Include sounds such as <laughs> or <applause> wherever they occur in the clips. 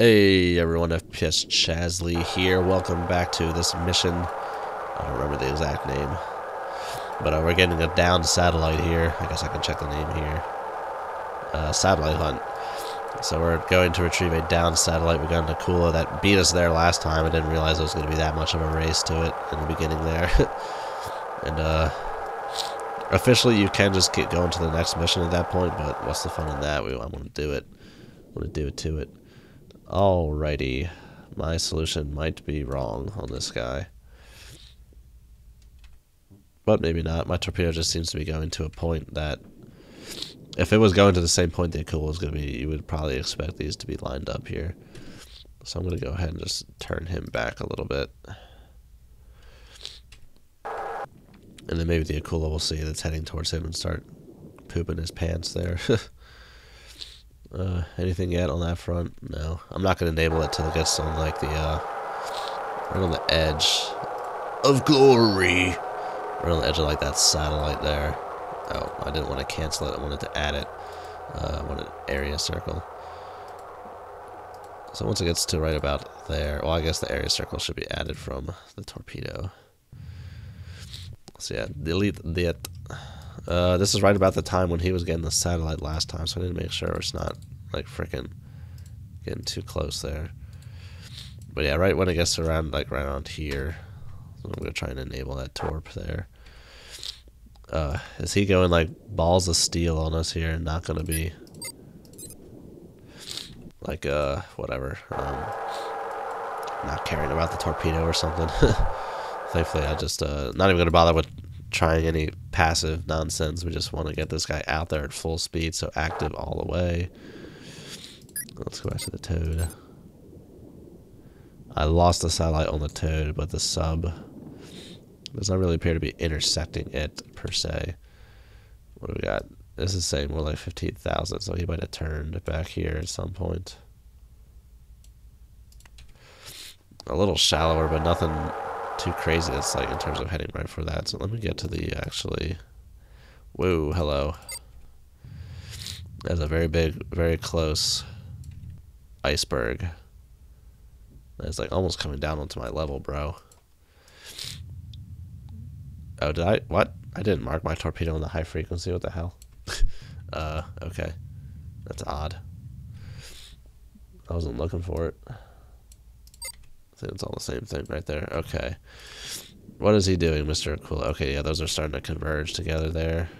Hey everyone, FPS Chazly here. Welcome back to this mission. I don't remember the exact name. But uh, we're getting a downed satellite here. I guess I can check the name here. Uh, satellite hunt. So we're going to retrieve a downed satellite. We got an Akula that beat us there last time. I didn't realize it was going to be that much of a race to it in the beginning there. <laughs> and uh, officially you can just keep going to the next mission at that point, but what's the fun in that? We, I want to do it. I want to do it to it. Alrighty. My solution might be wrong on this guy. But maybe not. My torpedo just seems to be going to a point that if it was going to the same point the Akula was going to be, you would probably expect these to be lined up here. So I'm going to go ahead and just turn him back a little bit. And then maybe the Akula will see that's heading towards him and start pooping his pants there. <laughs> Uh, anything yet on that front? No. I'm not going to enable it till it gets on like the, uh, right on the edge of glory. Right on the edge of like that satellite there. Oh, I didn't want to cancel it. I wanted to add it. Uh, I wanted area circle. So once it gets to right about there, well, I guess the area circle should be added from the torpedo. So yeah, delete that. Uh, this is right about the time when he was getting the satellite last time, so I need to make sure it's not like freaking getting too close there. But yeah, right when it gets around like right around here, I'm gonna try and enable that torp there. Uh, is he going like balls of steel on us here and not gonna be like uh whatever um not caring about the torpedo or something <laughs> thankfully i just uh not even gonna bother with trying any passive nonsense. We just want to get this guy out there at full speed, so active all the way. Let's go back to the Toad. I lost the satellite on the Toad, but the sub does not really appear to be intersecting it, per se. What do we got? This is saying more like 15,000, so he might have turned back here at some point. A little shallower, but nothing too crazy. It's like in terms of heading right for that. So let me get to the actually. Whoa, hello. That's a very big, very close iceberg. It's like almost coming down onto my level, bro. Oh, did I? What? I didn't mark my torpedo on the high frequency. What the hell? <laughs> uh, okay. That's odd. I wasn't looking for it it's all the same thing right there. Okay. What is he doing, Mr. Akula? Okay, yeah, those are starting to converge together there.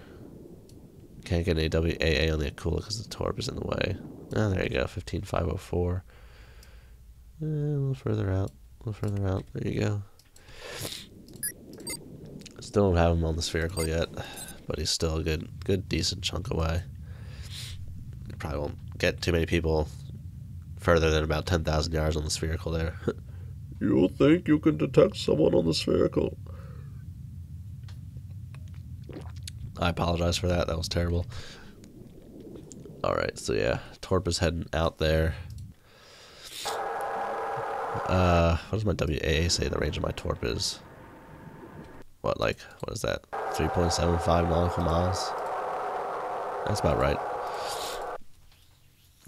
Can't get any WAA on the Akula because the Torp is in the way. Oh, there you go, 15504. Eh, a little further out, a little further out. There you go. Still don't have him on the spherical yet, but he's still a good, good, decent chunk away. Probably won't get too many people further than about 10,000 yards on the spherical there. <laughs> You think you can detect someone on the spherical? I apologize for that. That was terrible. Alright, so yeah. Torp is heading out there. Uh, what does my WAA say the range of my Torp is? What, like, what is that? 3.75 nautical miles? That's about right.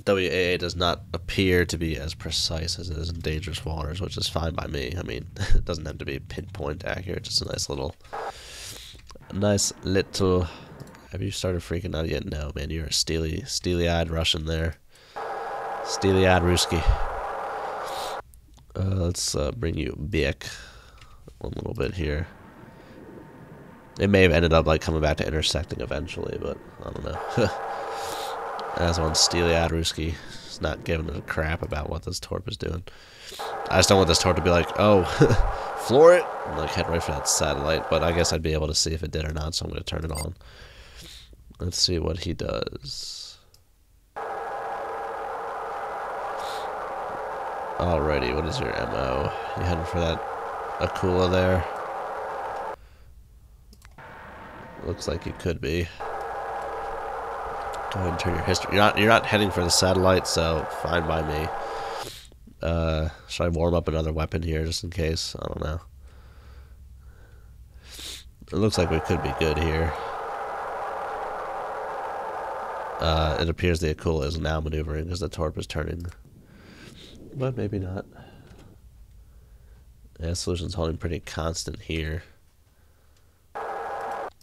WAA does not appear to be as precise as it is in dangerous waters, which is fine by me. I mean, <laughs> it doesn't have to be pinpoint accurate, just a nice little, nice little. Have you started freaking out yet? No, man, you're a steely, steely-eyed Russian there. Steely-eyed Ruski. Uh, let's uh, bring you back one little bit here. It may have ended up like coming back to intersecting eventually, but I don't know. <laughs> As one steely-eyed Ruski is not giving a crap about what this Torp is doing. I just don't want this Torp to be like, oh, <laughs> floor it, and like head right for that satellite. But I guess I'd be able to see if it did or not, so I'm going to turn it on. Let's see what he does. Alrighty, what is your MO? You heading for that Akula there? Looks like you could be. Go ahead and turn your history. You're not you're not heading for the satellite, so fine by me. Uh, should I warm up another weapon here just in case? I don't know. It looks like we could be good here. Uh, it appears the Akula is now maneuvering because the Torp is turning But maybe not. Yeah, solution's holding pretty constant here.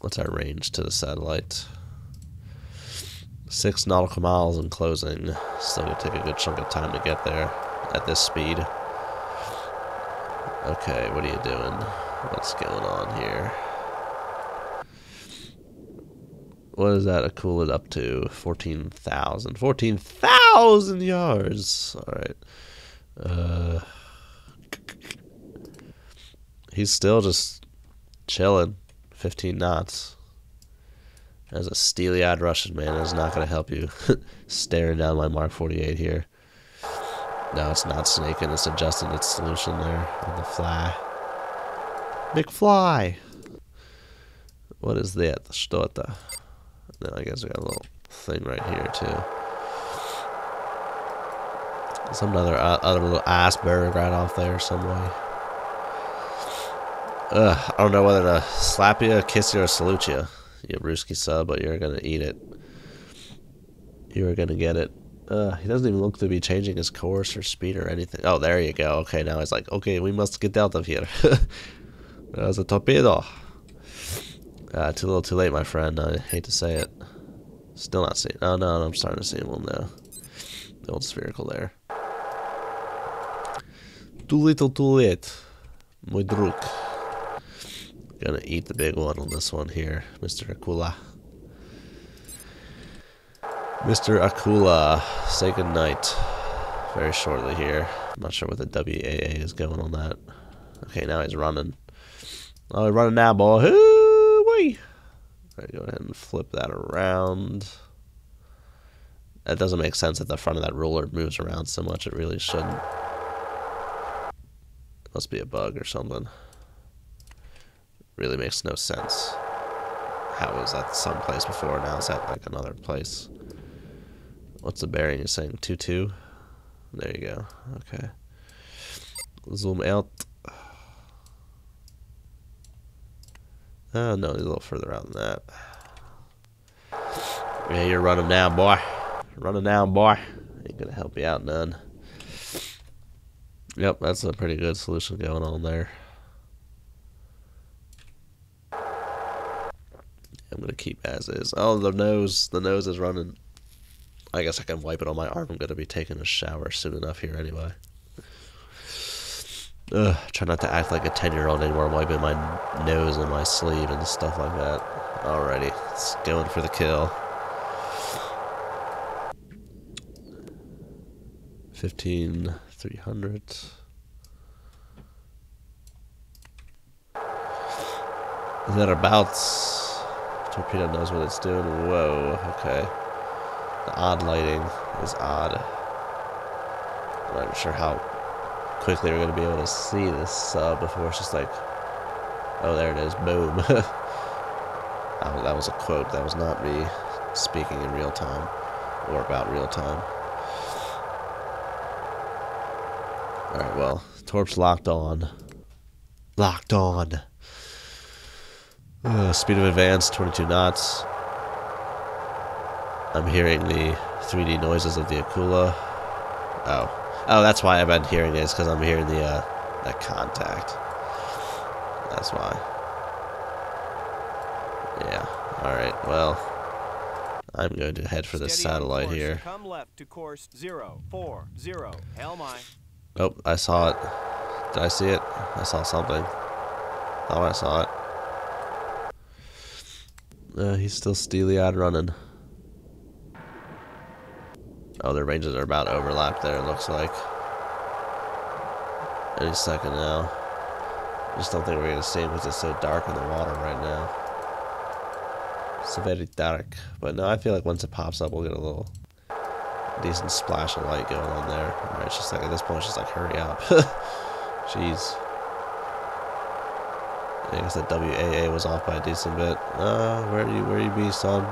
What's our range to the satellite? Six nautical miles in closing. Still gonna take a good chunk of time to get there at this speed. Okay, what are you doing? What's going on here? What is that A cool it up to? 14,000. 14,000 yards! Alright. Uh, he's still just chilling. 15 knots. As a steely-eyed Russian man is not going to help you. <laughs> Staring down my Mark 48 here. No, it's not snaking. It's adjusting its solution there on the fly. McFly! What is that? The Stota. No, I guess we got a little thing right here, too. Some other, uh, other little iceberg right off there some way. Ugh, I don't know whether to slap you, kiss you, or salute you. You brewski sub, but you're gonna eat it. You're gonna get it. Uh, he doesn't even look to be changing his course or speed or anything. Oh, there you go. Okay, now he's like, okay, we must get out of here. <laughs> There's a torpedo. Uh, too little, too late, my friend. I hate to say it. Still not seeing. Oh no, no I'm starting to see one now. The old spherical there. Too little, too late. My druk. Gonna eat the big one on this one here, Mr. Akula. Mr. Akula, say goodnight very shortly here. I'm not sure what the WAA is going on that. Okay, now he's running. Oh, he's running now, boy. Hoo-wee! Right, go ahead and flip that around. That doesn't make sense that the front of that ruler moves around so much. It really shouldn't. Must be a bug or something. Really makes no sense. How was that someplace before? Now it's at like another place. What's the bearing? You're saying 2 2? There you go. Okay. Zoom out. Oh, no, he's a little further out than that. Yeah, you're running down, boy. Running down, boy. Ain't gonna help you out none. Yep, that's a pretty good solution going on there. I'm gonna keep as is. Oh, the nose, the nose is running. I guess I can wipe it on my arm. I'm gonna be taking a shower soon enough here anyway. Ugh, try not to act like a 10 year old anymore, wiping my nose and my sleeve and stuff like that. Alrighty, it's going for the kill. 15, 300. Thereabouts. Torpedo knows what it's doing. Whoa, okay. The odd lighting is odd. I'm not sure how quickly we're going to be able to see this sub before it's just like, oh, there it is, boom. <laughs> that was a quote. That was not me speaking in real time or about real time. Alright, well, Torp's locked on. Locked on. Uh, speed of advance, 22 knots. I'm hearing the 3D noises of the Akula. Oh. Oh, that's why I've been hearing it, because I'm hearing the, uh, that contact. That's why. Yeah. Alright, well. I'm going to head for this satellite here. Come left to course 040. Helm aye. Oh, I saw it. Did I see it? I saw something. Thought I saw it. Uh, he's still steely-eyed running. Oh, their ranges are about overlapped there, it looks like. Any second now. Just don't think we're going to see him because it's so dark in the water right now. It's very dark. But no, I feel like once it pops up, we'll get a little decent splash of light going on there. Alright, it's just like at this point, it's just like, hurry up. <laughs> Jeez. I guess that WAA was off by a decent bit. Uh, where you, where you be, son?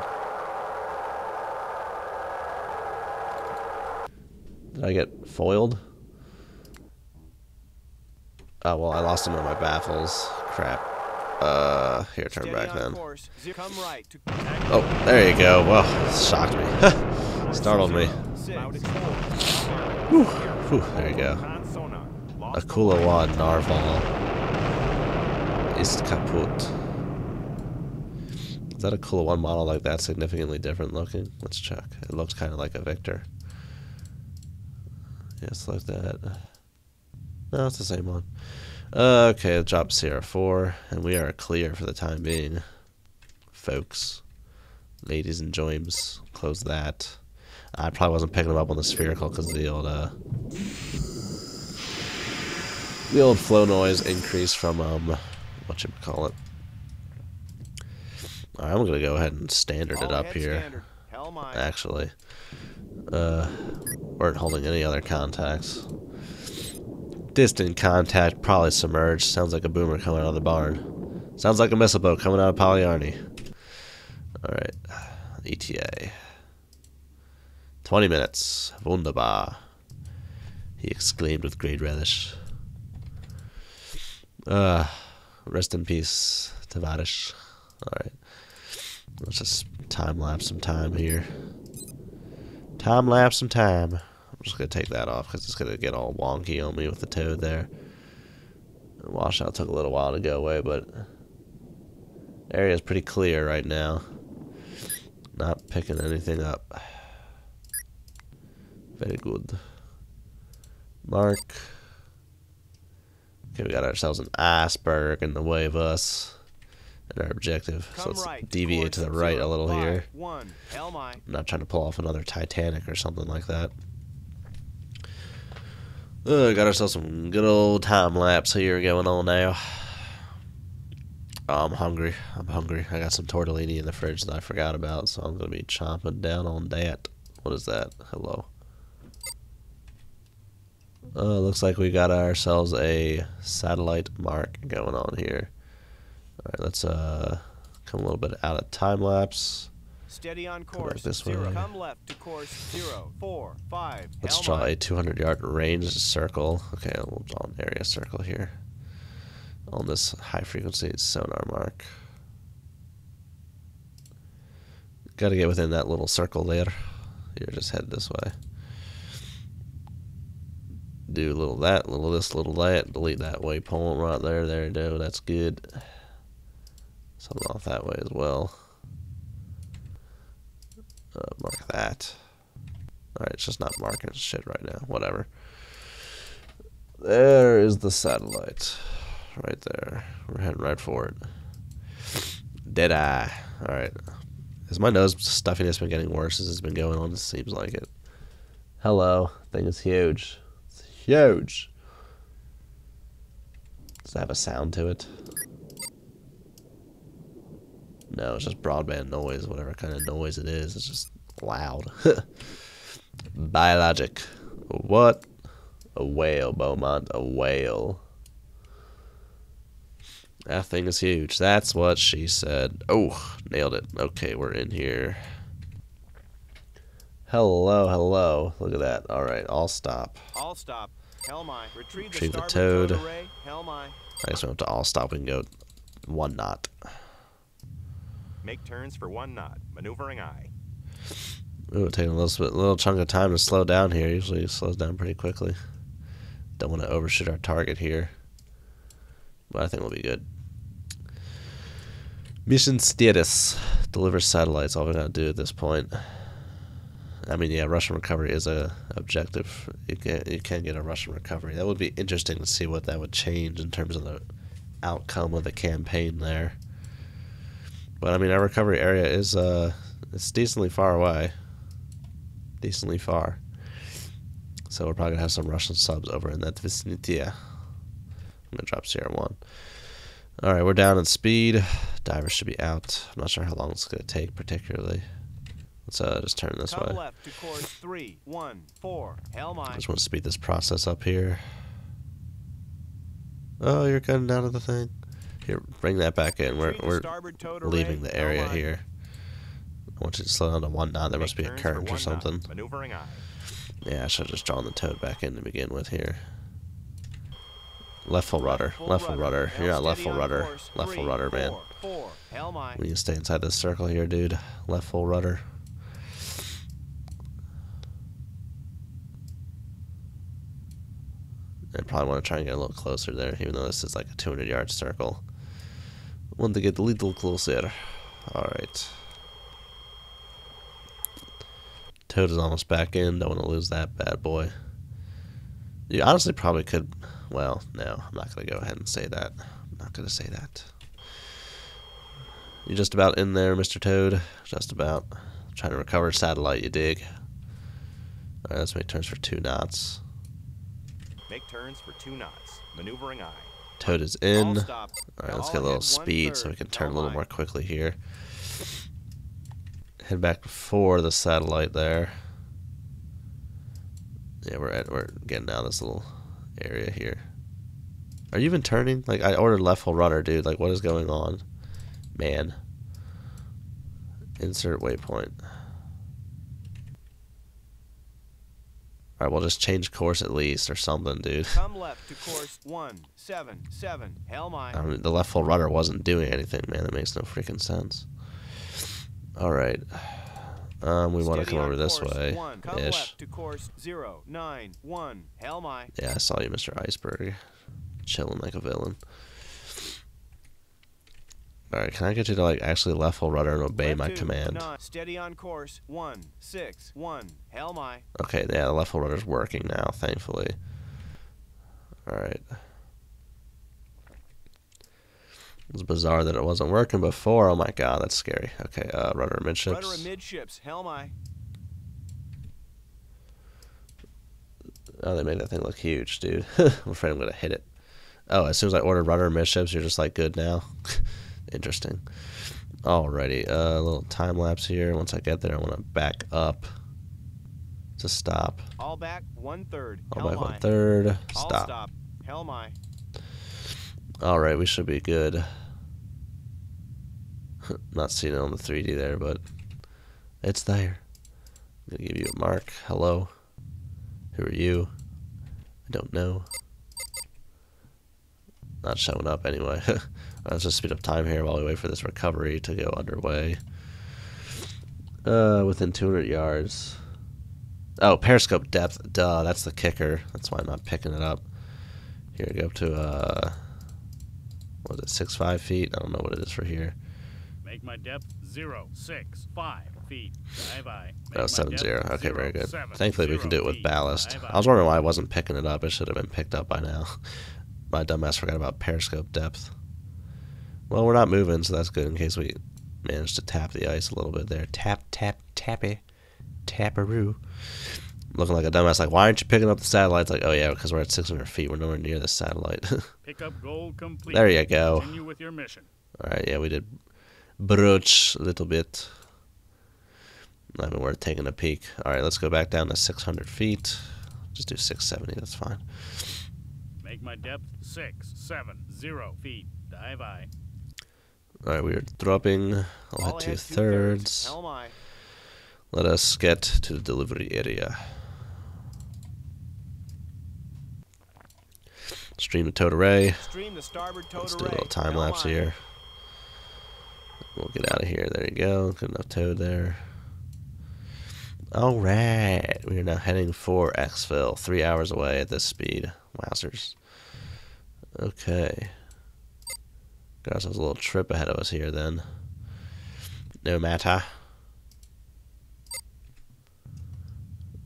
Did I get foiled? Oh, well, I lost him on my baffles. Crap. Uh, here, turn Steady back then. right Oh, there you go. Well, shocked me. <laughs> Startled me. Exposed. Whew, there you go. Akula One Narval is kaput. Is that Akula One model like that significantly different looking? Let's check. It looks kind of like a Victor. Yes, like that. No, it's the same one. Uh, okay, drop Sierra 4, and we are clear for the time being. Folks. Ladies and joims, close that. I probably wasn't picking them up on the spherical because the old, uh, the old flow noise increase from, um, what you call it. I'm gonna go ahead and standard it up here standard. Helm aye. actually. Uh, weren't holding any other contacts. Distant contact, probably submerged. Sounds like a boomer coming out of the barn. Sounds like a missile boat coming out of Polyarny. Alright. ETA. 20 minutes. Wunderbar. He exclaimed with great relish. Uh, rest in peace, Tavarish. Alright. Let's just time lapse some time here. Time lapse some time. I'm just gonna take that off because it's gonna get all wonky on me with the toad there. The washout took a little while to go away, but area's pretty clear right now. Not picking anything up. Very good. Mark. Okay, we got ourselves an iceberg in the way of us and our objective. so let's right. deviate to the right a little five, here. One. I'm not trying to pull off another Titanic or something like that. Uh, got ourselves some good old time lapse here going on now. Oh, I'm hungry. I'm hungry. I got some tortellini in the fridge that I forgot about, so I'm gonna be chomping down on that. What is that? Hello. Uh, looks like we got ourselves a satellite mark going on here. All right, let's uh come a little bit out of time lapse. Steady on course. this zero. way. Come left to course zero, four, five. Let's draw a 200 yard range circle. Okay, we'll draw an area circle here on this high frequency sonar mark. Got to get within that little circle there. Here, just head this way. Do a little that, a little this, a little that. Delete that waypoint right there. There you go. That's good. Something off that way as well. Uh, mark that. Alright, it's just not marking shit right now. Whatever. There is the satellite. Right there. We're heading right for it. Dead eye. Alright. Has my nose stuffiness been getting worse as it's been going on? It seems like it. Hello. Thing is huge. Huge. Does it have a sound to it? No, it's just broadband noise, whatever kind of noise it is. It's just loud. <laughs> Biologic. What? A whale, Beaumont. A whale. That thing is huge. That's what she said. Oh, nailed it. Okay, we're in here. Hello, hello. Look at that. All right, I'll stop. All stop. Hell mine. Retrieve, Retrieve the the towed. array. I guess we have to all stop. We can go one knot. Make turns for one knot. Maneuvering aye. Ooh, taking a little bit, little chunk of time to slow down here. Usually it slows down pretty quickly. Don't want to overshoot our target here. But I think we'll be good. Mission status. Deliver satellites. All we gotta do at this point. I mean, yeah, Russian recovery is a objective. You can you can get a Russian recovery. That would be interesting to see what that would change in terms of the outcome of the campaign there. But I mean, our recovery area is uh, it's decently far away. Decently far. So we're probably gonna have some Russian subs over in that vicinity. I'm gonna drop Sierra one. All right, we're down in speed. Divers should be out. I'm not sure how long it's gonna take particularly. Let's uh, just turn this Come way. left to course three, one, four. Helm aye. Just want to speed this process up here. Oh, you're cutting down to the thing. Here, bring that back in. We're we're leaving the area here. I want you to slow down to one knot. There must be a current or something. Maneuvering aye. Yeah, I should have just drawn the toad back in to begin with here. Left full rudder. Left full rudder. You're not left full rudder. Left full rudder, man. four, four. Helm aye. We need to stay inside this circle here, dude. Left full rudder. I probably want to try and get a little closer there, even though this is like a 200 yard circle. Want to get the lead a little closer. Alright. Toad is almost back in. Don't want to lose that bad boy. You honestly probably could. Well, no, I'm not going to go ahead and say that. I'm not going to say that. You're just about in there, Mr. Toad. Just about. Trying to recover satellite, you dig. Alright, let's make turns for two knots. Make turns for two knots. Maneuvering aye. Toad is in. Alright, let's get a little speed so we can turn a little more quickly here. Head back before the satellite there. Yeah, we're at we're getting out of this little area here. Are you even turning? Like I ordered left full rudder, dude. Like what is going on? Man. Insert waypoint. Alright, we'll just change course at least or something, dude. Come left to course 177. Helm aye. I mean, the left full rudder wasn't doing anything, man. That makes no freaking sense. All right. Um, we want to come over this way, One. Come ish. left to course 091. Helm aye. Yeah, I saw you, Mr. Iceberg, chilling like a villain. All right, can I get you to like actually left full rudder and obey Left my two, command? nine. Steady on course 161. Helm aye. Okay, yeah, the left full rudder's working now, thankfully. All right. It's bizarre that it wasn't working before. Oh my god, that's scary. Okay, uh, rudder midships. Rudder midships. Helm aye. Oh, they made that thing look huge, dude. <laughs> I'm afraid I'm gonna hit it. Oh, as soon as I ordered rudder midships, you're just like good now. <laughs> Interesting. Alrighty, uh, a little time lapse here. Once I get there, I want to back up to stop. All back one third. All Hell back one mine. third. All Stop. stop. Helm aye. All right, we should be good. <laughs> Not seeing it on the 3D there, but it's there. I'm gonna give you a mark. Hello. Who are you? I don't know. Not showing up anyway. <laughs> Let's just speed up time here while we wait for this recovery to go underway. Uh, within 200 yards. Oh, periscope depth. Duh, that's the kicker. That's why I'm not picking it up. Here, go up to uh, what is it, six five feet? I don't know what it is for here. Make my depth zero six five feet. I. Make Oh, seven zero. Okay, very good. seven, Thankfully, we can do it with ballast. Dive I was wondering why I wasn't picking it up. It should have been picked up by now. <laughs> My dumbass forgot about periscope depth. Well, we're not moving, so that's good in case we manage to tap the ice a little bit there. Tap, tap, tappy, taparoo. Looking like a dumbass. Like, why aren't you picking up the satellites? Like, oh yeah, because we're at 600 feet. We're nowhere near the satellite. <laughs> Pick up goal complete. there you go. Continue with your mission. All right, yeah, we did broach a little bit. Not even worth taking a peek. All right, let's go back down to 600 feet. Just do 670. That's fine. Make my depth six seven zero feet. Dive aye. All right, we are dropping. I'll hit two two thirds. Let us get to the delivery area. Stream the towed array. Stream the starboard total Let's do a little time lapse here. We'll get out of here. There you go. Good enough toad there. All right, we are now heading for Xville, three hours away at this speed. Wowzers. Okay. Got ourselves a little trip ahead of us here then. No matter.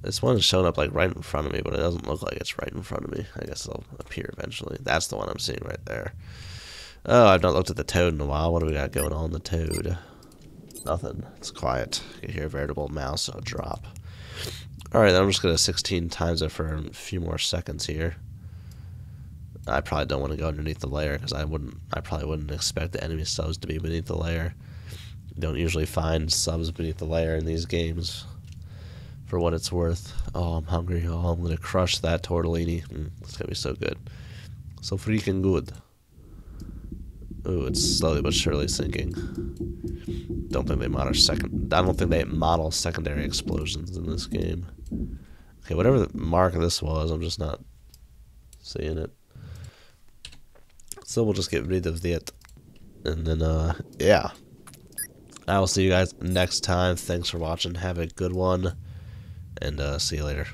This one's showing up like right in front of me, but it doesn't look like it's right in front of me. I guess it'll appear eventually. That's the one I'm seeing right there. Oh, I've not looked at the toad in a while. What do we got going on the toad? Nothing. It's quiet. You hear a veritable mouse drop. Alright, I'm just going to 16 times it for a few more seconds here. I probably don't want to go underneath the layer because I wouldn't. I probably wouldn't expect the enemy subs to be beneath the layer. You don't usually find subs beneath the layer in these games. For what it's worth. Oh, I'm hungry. Oh, I'm gonna crush that tortellini. Mm, it's gonna be so good. So freaking good. Ooh, it's slowly but surely sinking. Don't think they model second. I don't think they model secondary explosions in this game. Okay, whatever the mark of this was, I'm just not seeing it. So we'll just get rid of that, and then uh, yeah. I will see you guys next time. Thanks for watching. Have a good one, and uh, see you later.